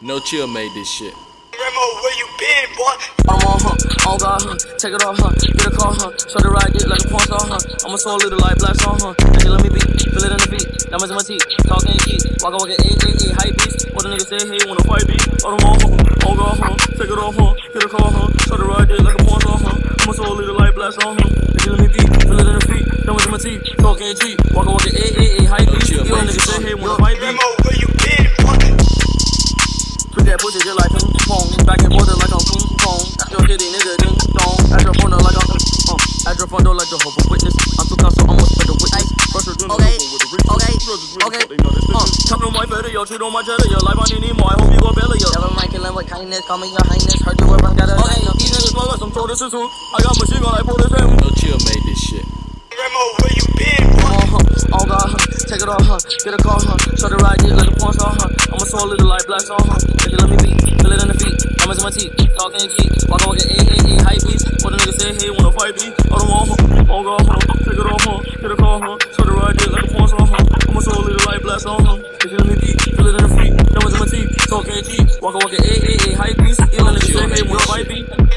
No chill made this shit. Remo, where you been, boy? I'm on, huh? Oh God, huh? Take it off, huh? Get a car, huh? Show the ride dick like a porn star, huh? I'm a soul little like black song, huh? And you let me beat, feel it in the beat. Diamonds in my teeth, talking shit. Walk walk a eight, eight, eight, hype beast. What the nigga say, hey, wanna fight beat? Oh, I'm on, huh? Oh God, huh? Take it off, huh? Get a car, huh? Show the ride dick like a porn star, huh? I'm a soul little like black song, huh? And you let me beat, feel it in the feet. Diamonds in my teeth, talking G. Walk walk a eight, eight, eight, hype Put just like ping pong. Back and forth like I'm ping pong. At your titty, nigga, ding dong. At your front door like I'm uh. At your front door like Jehovah Witness. I'm too calm, so I'ma spread the witness. First you're Okay, okay, okay. Uh, tap on my belly, yo, cheat on my jelly, yo. Life I need more, I hope you go belly, yo. Never mind killing with kindness, call me your highness. Heard you were from got a Okay, these niggas slow as I'm told this is who. I got machine gun like Polish M. No chill made this shit. Remo, where you been, boy? Uh, huh. Oh God, huh? Take it off, huh? Get a car, huh? Show the ride dick like a porn star, huh? I'm a soul little like black song, huh? If you let me my teeth, talking G. Walk eight, eight, hype beast. What the nigga say, hey, wanna fight me? Oh, them all, huh? Oh God, huh? Take it off, huh? Get a car, huh? Show the ride dick like a porn star, huh? I'm a soul little like black song, huh? If you me beat, feel it in the feet. Diamonds in my teeth, talking G. Walk walk eight, eight, eight, hype beast. You nigga say, hey, wanna fight me?